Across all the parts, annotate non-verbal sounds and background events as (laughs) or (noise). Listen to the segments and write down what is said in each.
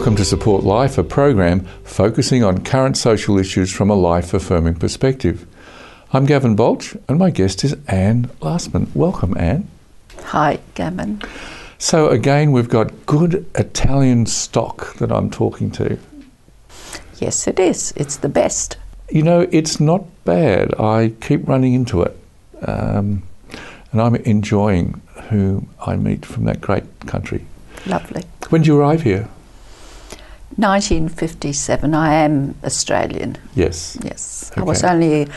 Welcome to Support Life, a program focusing on current social issues from a life affirming perspective. I'm Gavin Baulch, and my guest is Anne Lastman. Welcome, Anne. Hi, Gavin. So, again, we've got good Italian stock that I'm talking to. Yes, it is. It's the best. You know, it's not bad. I keep running into it. Um, and I'm enjoying who I meet from that great country. Lovely. When did you arrive here? 1957. I am Australian. Yes. Yes. I was only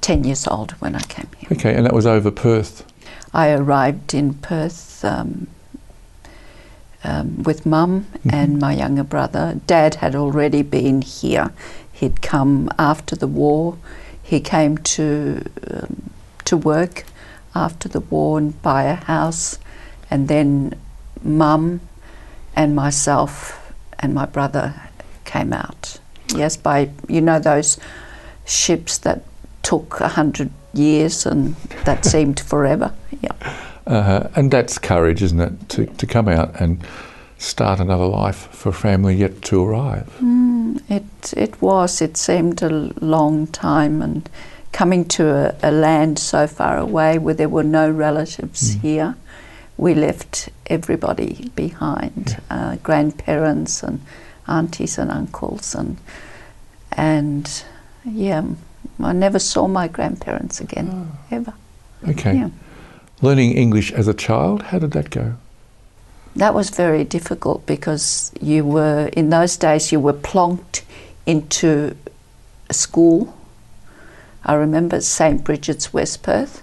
10 years old when I came here. Okay, and that was over Perth. I arrived in Perth um, um, with mum and my younger brother. Dad had already been here. He'd come after the war. He came to um, to work after the war and buy a house, and then mum and myself and my brother came out. Yes, by you know those ships that took a hundred years and that (laughs) seemed forever. Yeah. Uh, and that's courage, isn't it? To, to come out and start another life for a family yet to arrive. It it was. It seemed a long time, and coming to a, a land so far away where there were no relatives here, we left everybody behind, uh, grandparents and aunties and uncles, and and yeah, I never saw my grandparents again ever. Okay. Yeah. Learning English as a child, how did that go? That was very difficult because you were, in those days, you were plonked into a school. I remember St. Bridget's, West Perth.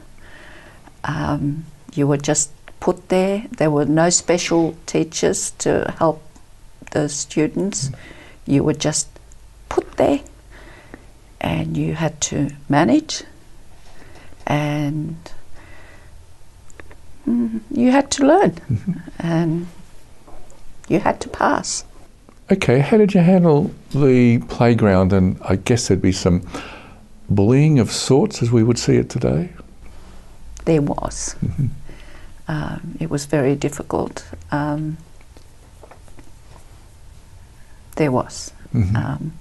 Um, you were just put there. There were no special teachers to help the students. Mm. You were just put there and you had to manage and mm, you had to learn mm-hmm. and you had to pass. Okay, how did you handle the playground? And I guess there'd be some bullying of sorts as we would see it today. There was. Mm-hmm. Um, it was very difficult. Um, there was. Mhm. Um,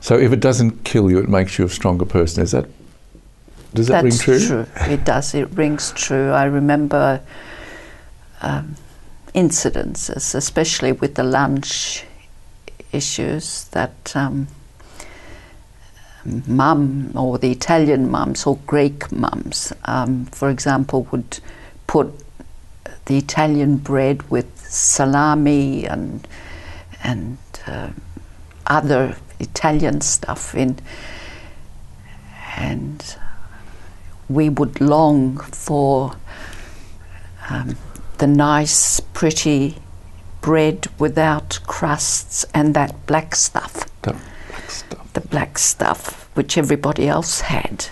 So if it doesn't kill you, it makes you a stronger person. Is that does that ring That's true? It does. It rings true. I remember um, incidences, especially with the lunch issues, that um, mum or the Italian mums or Greek mums, um, for example, would put the Italian bread with salami and and uh, other Italian stuff in, and we would long for um, the nice, pretty bread without crusts and that black stuff, stuff. the black stuff which everybody else had.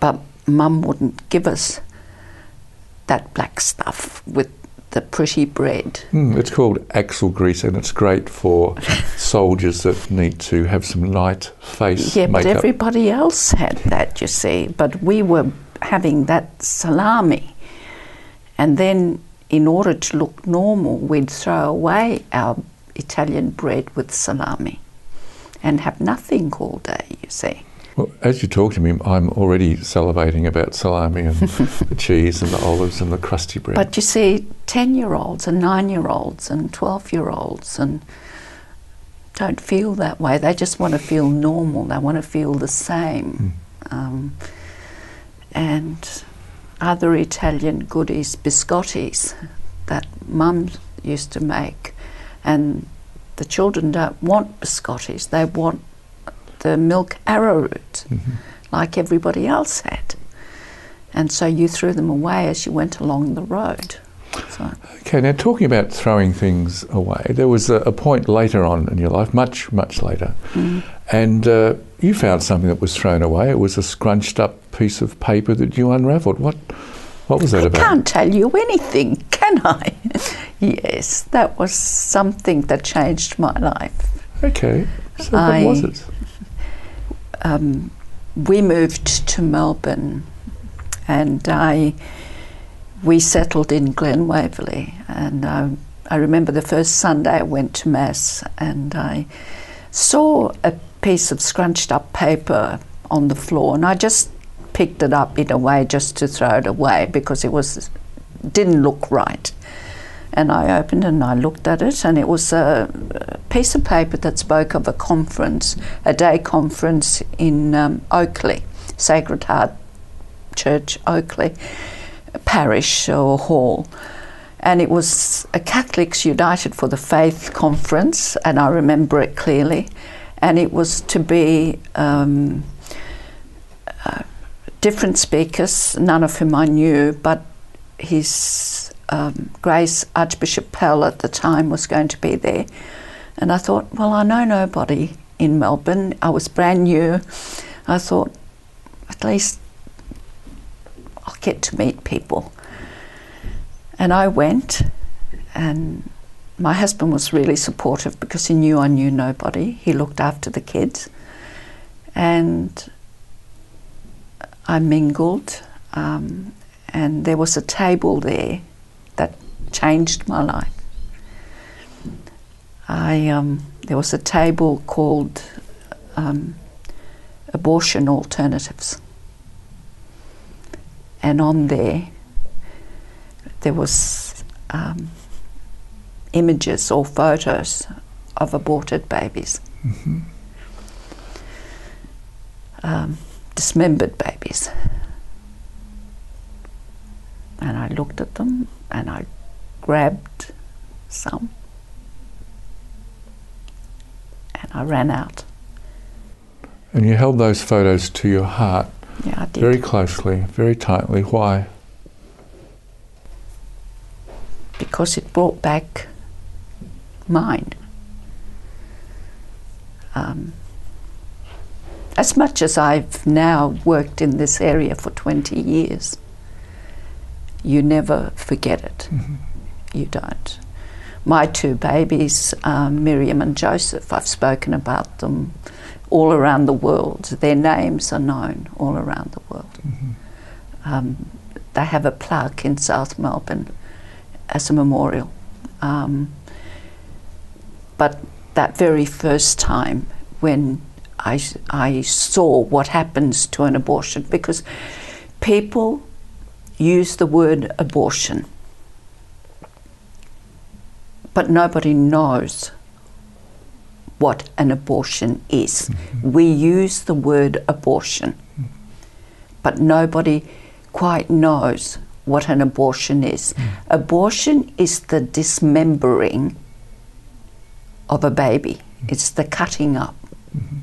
But mum wouldn't give us that black stuff with the pretty bread. Mm, it's called axle grease, and it's great for soldiers that need to have some light face Yeah, but everybody else had that, you see. But we were having that salami. And then, in order to look normal, we'd throw away our Italian bread with salami and have nothing all day, you see. Well, as you talk to me, I'm already salivating about salami and (laughs) the cheese and the olives and the crusty bread. But you see, 10 year olds and 9 year olds and 12 year olds and don't feel that way. They just want to feel normal. They want to feel the same. Um, and other Italian goodies, biscottis that mum used to make. And the children don't want biscottis, they want the milk arrowroot, like everybody else had. And so you threw them away as you went along the road. So, Okay, now talking about throwing things away, there was a, a point later on in your life, much, much later, and uh, you found something that was thrown away. It was a scrunched up piece of paper that you unravelled. What, what was that I about? I can't tell you anything, can I? (laughs) yes, that was something that changed my life. Okay, so I- what was it? um, we moved to Melbourne, and I we settled in Glen Waverley, and I I remember the first Sunday I went to Mass and I saw a piece of scrunched up paper on the floor and I just picked it up in a way just to throw it away because it was didn't look right. And I opened and I looked at it, and it was a piece of paper that spoke of a conference, a day conference in um, Oakleigh, Sacred Heart Church, Oakleigh Parish or Hall. And it was a Catholics United for the Faith conference, and I remember it clearly. And it was to be um, uh, different speakers, none of whom I knew, but his um, Grace Archbishop Pell at the time was going to be there. And I thought, well, I know nobody in Melbourne. I was brand new. I thought, at least I'll get to meet people. And I went, and my husband was really supportive because he knew I knew nobody. He looked after the kids. And I mingled. Um, and there was a table there changed my life. I um, there was a table called um, abortion alternatives, and on there there was um, images or photos of aborted babies, mm-hmm. Um, dismembered babies and I looked at them and I grabbed some and I ran out. And you held those photos to your heart yeah, I did. very closely, very tightly. Why? Because it brought back mine. Um, as much as I've now worked in this area for 20 years, you never forget it. Mm-hmm. You don't. My two babies, Miriam and Joseph, I've spoken about them all around the world. Their names are known all around the world. Mm-hmm. Um, they have a plaque in South Melbourne as a memorial. Um, but that very first time when I, I saw what happens to an abortion, because people use the word abortion, but nobody knows what an abortion is. Mm-hmm. We use the word abortion, mm-hmm. but nobody quite knows what an abortion is. Mm. Abortion is the dismembering of a baby, mm. it's the cutting up mm-hmm.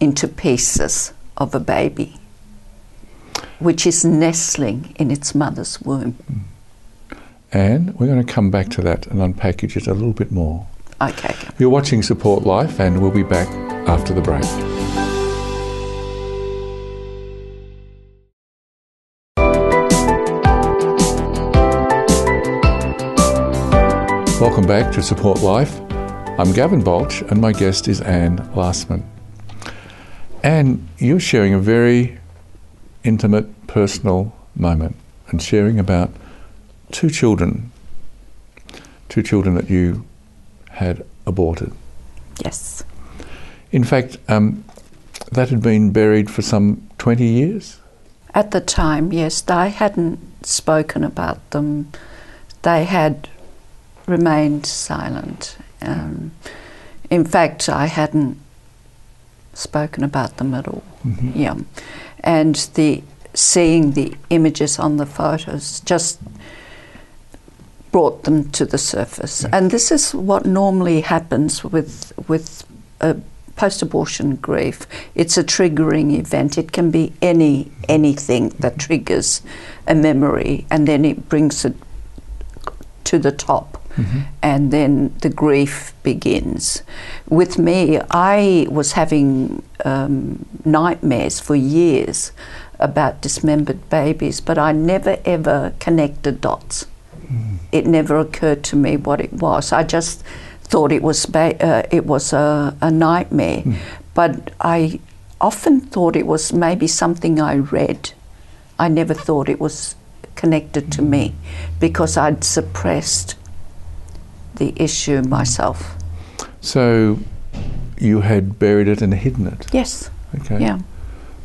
into pieces of a baby which is nestling in its mother's womb. And we're going to come back to that and unpack it a little bit more. Okay. You're watching Support Life, and we'll be back after the break. Welcome back to Support Life. I'm Gavin Baulch, and my guest is Anne Lastman. Anne, you're sharing a very intimate, personal moment and sharing about two children, two children that you had aborted. Yes. In fact, um, that had been buried for some 20 years? At the time, yes. I hadn't spoken about them. They had remained silent. Um, in fact, I hadn't spoken about them at all. Mm-hmm. Yeah and the seeing the images on the photos just brought them to the surface. Yes. And this is what normally happens with with post-abortion grief. It's a triggering event. It can be any anything that triggers a memory, and then it brings it to the top. Mm-hmm. And then the grief begins. With me, I was having um, nightmares for years about dismembered babies, but I never ever connected dots. Mm. It never occurred to me what it was. I just thought it was ba- uh, it was a, a nightmare, mm. but I often thought it was maybe something I read. I never thought it was connected to me mm. because I'd suppressed the issue myself. So you had buried it and hidden it. Yes. Okay. Yeah.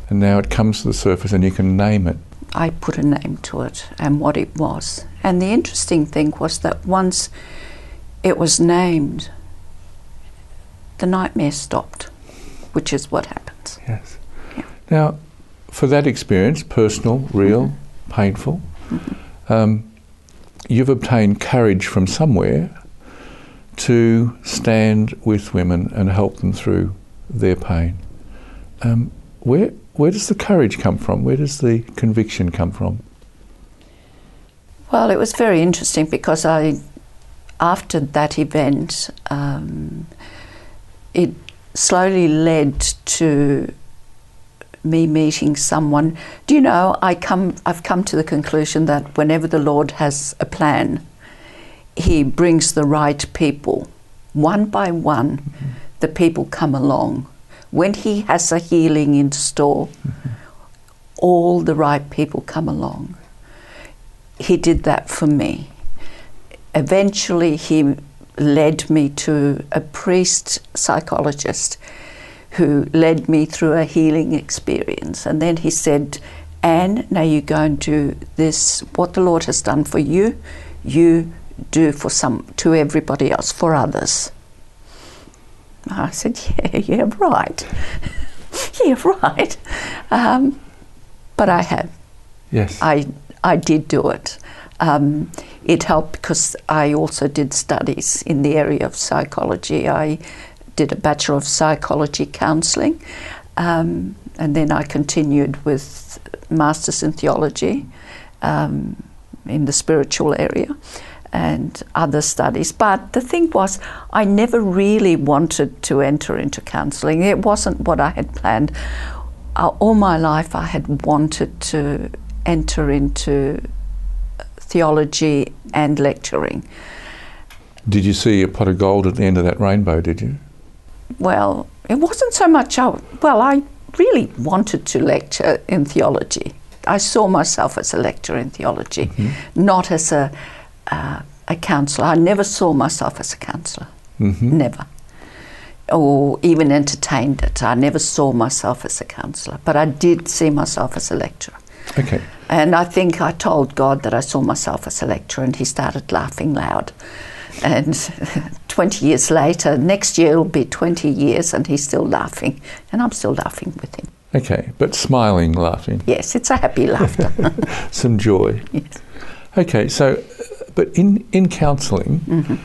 And now it comes to the surface and you can name it. I put a name to it and what it was. And the interesting thing was that once it was named, the nightmare stopped, which is what happens. Yes. Yeah. Now, for that experience, personal, real, painful, um, you've obtained courage from somewhere to stand with women and help them through their pain. Um, where where does the courage come from? Where does the conviction come from? Well, it was very interesting because I, after that event, um, it slowly led to me meeting someone. Do you know? I come. I've come to the conclusion that whenever the Lord has a plan, He brings the right people, one by one. The people come along. When He has a healing in store, all the right people come along he did that for me. Eventually, he led me to a priest psychologist who led me through a healing experience. And then he said, Anne, now you go and do this, what the Lord has done for you, you do for some, to everybody else, for others. I said, yeah, (laughs) yeah, right. (laughs) yeah, right. Um, but I have. Yes. I I did do it. Um, it helped because I also did studies in the area of psychology. I did a Bachelor of Psychology Counselling, um, and then I continued with Masters in Theology um, in the spiritual area and other studies. But the thing was, I never really wanted to enter into counselling. It wasn't what I had planned. Uh, all my life, I had wanted to enter into theology and lecturing. Did you see a pot of gold at the end of that rainbow, did you? Well, it wasn't so much, I, well, I really wanted to lecture in theology. I saw myself as a lecturer in theology, not as a, uh, a counsellor. I never saw myself as a counsellor, Mm-hmm. never. Or even entertained it. I never saw myself as a counsellor, but I did see myself as a lecturer. Okay. And I think I told God that I saw myself as a lecturer, and He started laughing loud. And (laughs) 20 years later, next year will be 20 years, and He's still laughing, and I'm still laughing with Him. Okay. But smiling, laughing, Yes, it's a happy laughter. (laughs) some joy. yes. Okay. So, but in in counselling, mm-hmm.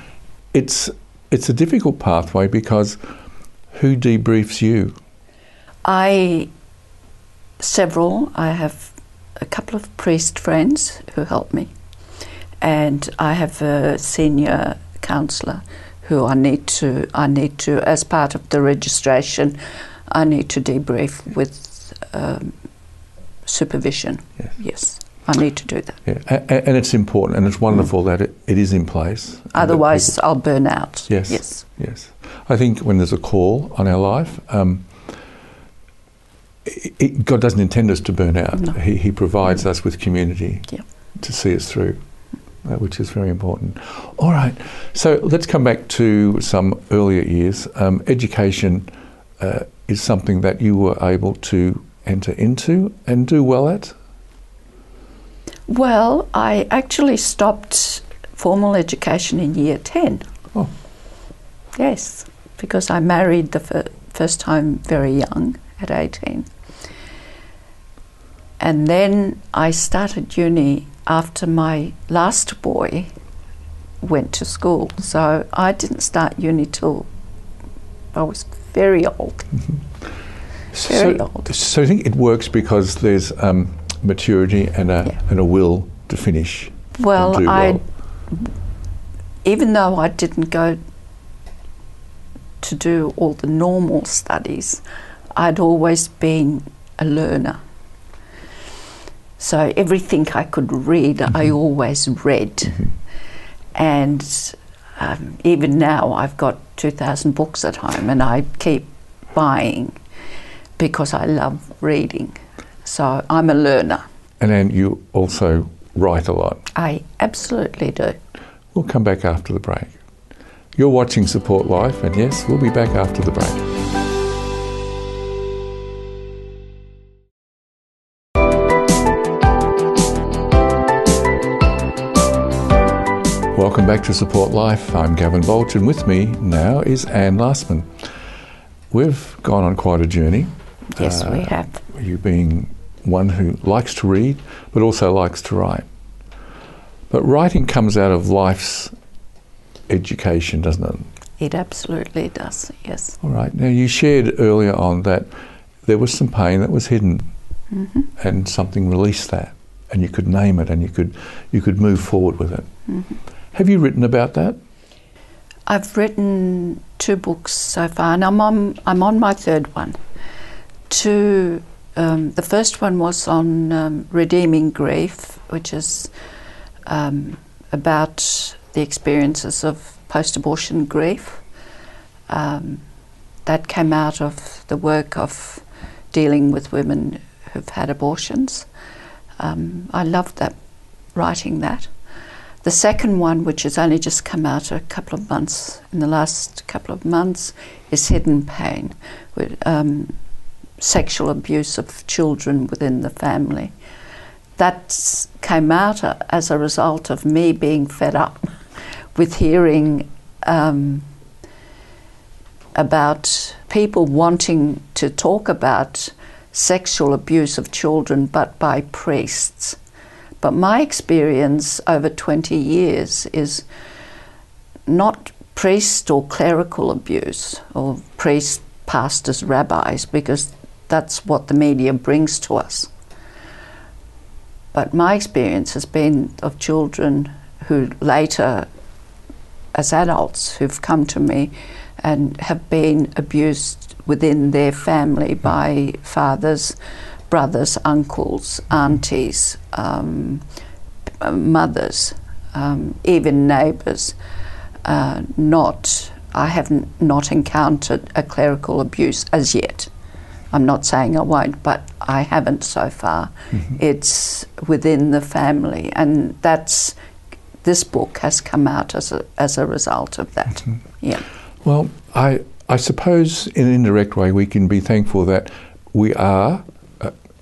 it's it's a difficult pathway because who debriefs you? I, several, I have a couple of priest friends who help me, and I have a senior counsellor who I need to, I need to, as part of the registration, I need to debrief with um, supervision. Yes. Yes, I need to do that. Yeah. A- a- and it's important, and it's wonderful that it, it is in place. Otherwise, people- I'll burn out. Yes. Yes. Yes. I think when there's a call on our life, um, it, God doesn't intend us to burn out. No. He, he provides us with community Yeah. to see us through, uh, which is very important. All right. So let's come back to some earlier years. Um, education uh, is something that you were able to enter into and do well at. Well, I actually stopped formal education in year 10. Oh. Yes, because I married the fir- first time very young, at 18. And then I started uni after my last boy went to school. So I didn't start uni till I was very old. (laughs) Very so, old. So I think it works because there's um, maturity and a, Yeah. and a will to finish. Well, I, well. even though I didn't go to do all the normal studies, I'd always been a learner. So everything I could read, I always read. And um, even now, I've got 2,000 books at home and I keep buying because I love reading. So I'm a learner. And then you also write a lot. I absolutely do. We'll come back after the break. You're watching Support Life, and yes, we'll be back after the break. Welcome back to Support Life. I'm Gavin Baulch, and with me now is Anne Lastman. We've gone on quite a journey. Yes, we Uh, have. You being one who likes to read, but also likes to write. But writing comes out of life's education, doesn't it? It absolutely does, yes. All right. Now, you shared earlier on that there was some pain that was hidden, hmm and something released that, and you could name it, and you could you could move forward with it. hmm Have you written about that? I've written two books so far, and I'm on, I'm on my third one. Two, um, the first one was on um, redeeming grief, which is um, about the experiences of post-abortion grief. Um, that came out of the work of dealing with women who've had abortions. Um, I loved that, writing that. The second one, which has only just come out a couple of months, in the last couple of months, is Hidden Pain, with um, sexual abuse of children within the family. That came out as a result of me being fed up (laughs) with hearing um, about people wanting to talk about sexual abuse of children, but by priests. But my experience over 20 years is not priest or clerical abuse or priests, pastors, rabbis, because that's what the media brings to us. But my experience has been of children who later, as adults, who've come to me and have been abused within their family by fathers, brothers, uncles, aunties, um, mothers, um, even neighbours. Uh, not, I haven't not encountered a clerical abuse as yet. I'm not saying I won't, but I haven't so far. It's within the family, and that's this book has come out as a as a result of that. Yeah. Well, I I suppose in an indirect way we can be thankful that we are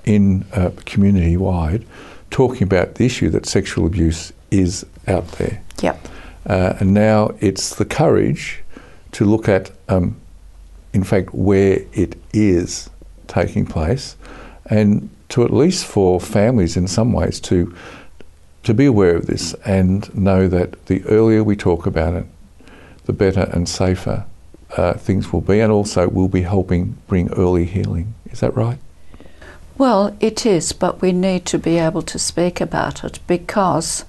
in uh, community wide talking about the issue that sexual abuse is out there. Yep. Uh, and now it's the courage to look at, um, in fact, where it is taking place, and to at least for families in some ways to to be aware of this and know that the earlier we talk about it, the better and safer uh, things will be, and also we'll be helping bring early healing. Is that right? Well, it is, but we need to be able to speak about it because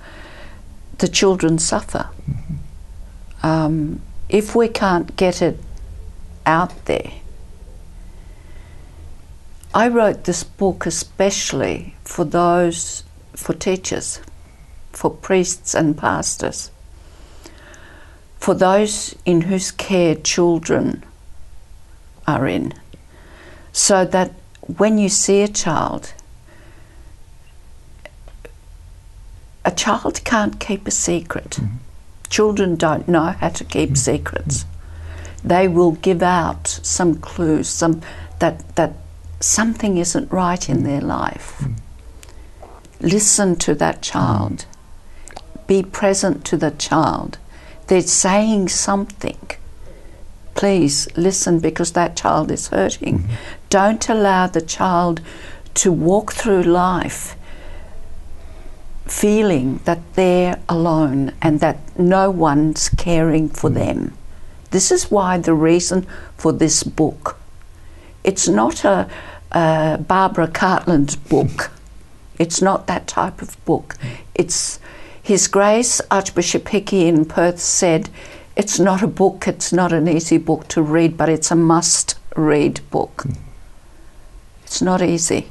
the children suffer. Um, if we can't get it out there, I wrote this book especially for those, for teachers, for priests and pastors, for those in whose care children are in, so that when you see a child, a child can't keep a secret. Mm-hmm. Children don't know how to keep mm-hmm. secrets. They will give out some clues, some that that something isn't right in their life. Mm-hmm. Listen to that child. Be present to the child. They're saying something. Please listen because that child is hurting. Don't allow the child to walk through life feeling that they're alone and that no one's caring for hmm. them. This is why the reason for this book. It's not a, a Barbara Cartland book. It's not that type of book. It's His Grace Archbishop Hickey in Perth said, "It's not a book. It's not an easy book to read, but it's a must-read book. Hmm. It's not easy.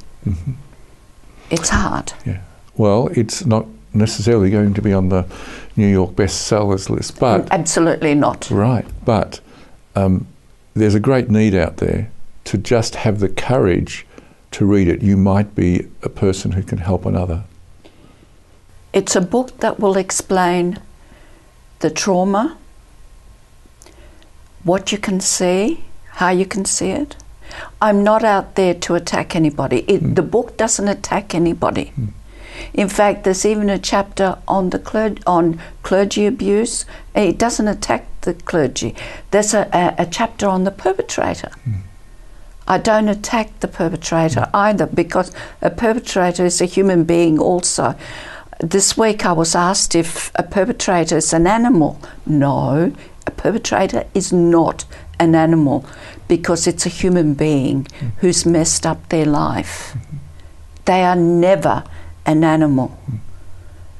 It's hard. Yeah. Well, it's not necessarily going to be on the New York bestsellers list, but Absolutely not. Right, but um, there's a great need out there to just have the courage to read it. You might be a person who can help another. It's a book that will explain the trauma, what you can see, how you can see it. I'm not out there to attack anybody. It, hmm. The book doesn't attack anybody. Hmm. In fact, there's even a chapter on the cler- on clergy abuse. It doesn't attack the clergy. There's a, a, a chapter on the perpetrator. Hmm. I don't attack the perpetrator either because a perpetrator is a human being also. This week I was asked if a perpetrator is an animal. No, a perpetrator is not an animal because it's a human being mm-hmm. who's messed up their life. Mm-hmm. They are never an animal. Mm-hmm.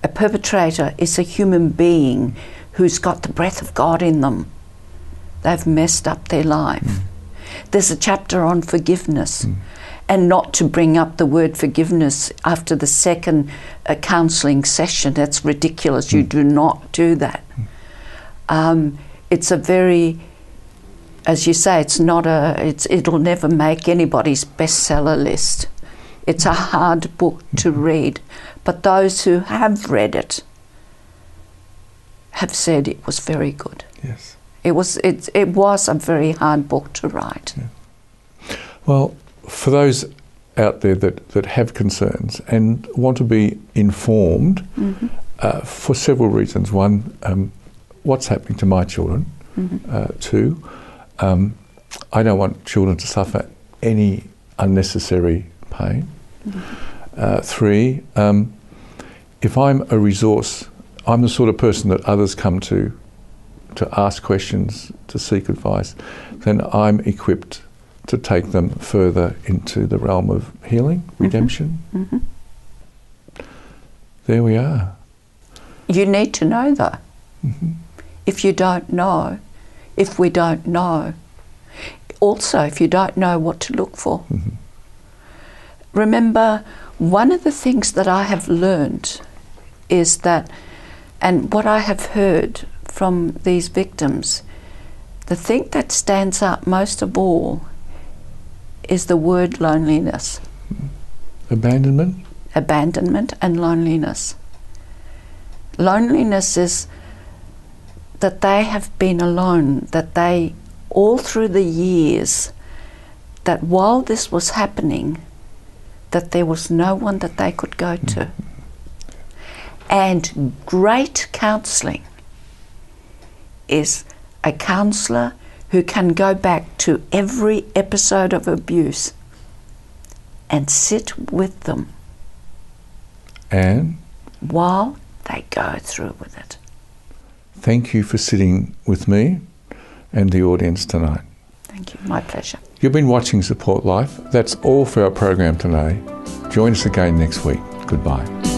A perpetrator is a human being who's got the breath of God in them. They've messed up their life. There's a chapter on forgiveness. And not to bring up the word forgiveness after the second uh, counselling session. That's ridiculous. You mm. do not do that. Mm. Um, it's a very, as you say, it's not a, it's, it'll never make anybody's bestseller list. It's a hard book to read. But those who have read it have said it was very good. Yes. It was, it, it was a very hard book to write. Well, for those out there that, that have concerns and want to be informed Mm-hmm. uh, for several reasons. One, um, what's happening to my children? Mm-hmm. Uh, two, um, I don't want children to suffer any unnecessary pain. Uh, three, um, if I'm a resource, I'm the sort of person that others come to to ask questions, to seek advice, then I'm equipped to take them further into the realm of healing, redemption. Mhm. There we are. You need to know though. Mm-hmm. If you don't know, if we don't know, also if you don't know what to look for. Mm-hmm. Remember, one of the things that I have learned is that, and what I have heard from these victims, the thing that stands out most of all is the word loneliness, Abandonment? abandonment, and loneliness. Loneliness is that they have been alone, that they, all through the years, that while this was happening, that there was no one that they could go to. Mm-hmm. And great counselling is a counsellor who can go back to every episode of abuse and sit with them And while they go through with it. Thank you for sitting with me and the audience tonight. Thank you. My pleasure. You've been watching Support Life. That's all for our program today. Join us again next week. Goodbye.